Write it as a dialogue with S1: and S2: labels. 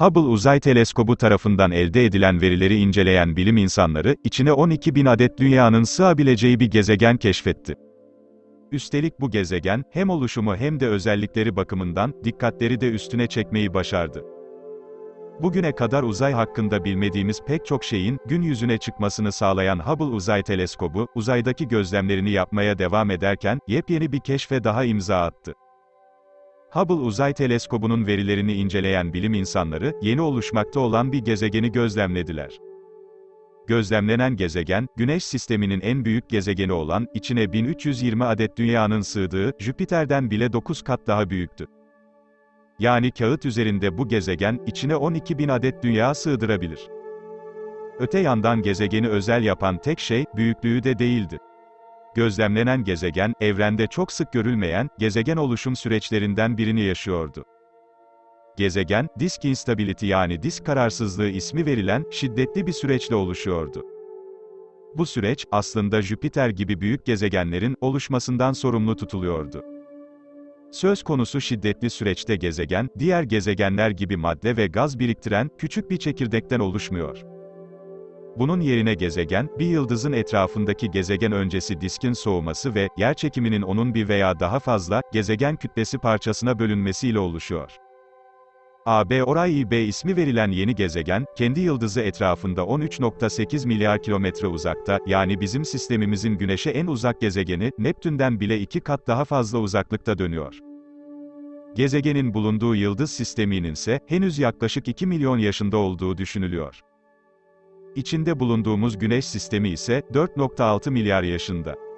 S1: Hubble Uzay Teleskobu tarafından elde edilen verileri inceleyen bilim insanları, içine 12 bin adet dünyanın sığabileceği bir gezegen keşfetti. Üstelik bu gezegen, hem oluşumu hem de özellikleri bakımından, dikkatleri de üstüne çekmeyi başardı. Bugüne kadar uzay hakkında bilmediğimiz pek çok şeyin, gün yüzüne çıkmasını sağlayan Hubble Uzay Teleskobu, uzaydaki gözlemlerini yapmaya devam ederken, yepyeni bir keşfe daha imza attı. Hubble Uzay Teleskobu'nun verilerini inceleyen bilim insanları, yeni oluşmakta olan bir gezegeni gözlemlediler. Gözlemlenen gezegen, Güneş sisteminin en büyük gezegeni olan, içine 1320 adet dünyanın sığdığı, Jüpiter'den bile 9 kat daha büyüktü. Yani kağıt üzerinde bu gezegen, içine 12 bin adet dünya sığdırabilir. Öte yandan gezegeni özel yapan tek şey, büyüklüğü de değildi. Gözlemlenen gezegen, evrende çok sık görülmeyen, gezegen oluşum süreçlerinden birini yaşıyordu. Gezegen, disk instability yani disk kararsızlığı ismi verilen, şiddetli bir süreçle oluşuyordu. Bu süreç, aslında Jüpiter gibi büyük gezegenlerin, oluşmasından sorumlu tutuluyordu. Söz konusu şiddetli süreçte gezegen, diğer gezegenler gibi madde ve gaz biriktiren, küçük bir çekirdekten oluşmuyor. Bunun yerine gezegen, bir yıldızın etrafındaki gezegen öncesi diskin soğuması ve, yerçekiminin onun bir veya daha fazla, gezegen kütlesi parçasına bölünmesiyle oluşuyor. AB Orion B ismi verilen yeni gezegen, kendi yıldızı etrafında 13.8 milyar kilometre uzakta, yani bizim sistemimizin Güneş'e en uzak gezegeni, Neptün'den bile iki kat daha fazla uzaklıkta dönüyor. Gezegenin bulunduğu yıldız sisteminin ise, henüz yaklaşık 2 milyon yaşında olduğu düşünülüyor. İçinde bulunduğumuz Güneş sistemi ise, 4.6 milyar yaşında.